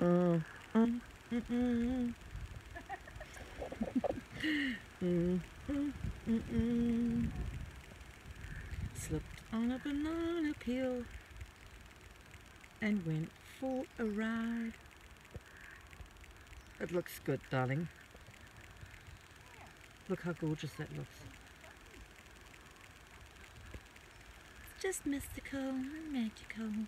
Mm. Mm. Mm. Mm. mm. Mm. Slipped on a banana peel and went for a ride. It looks good, darling. Look how gorgeous that looks. It's just mystical and magical.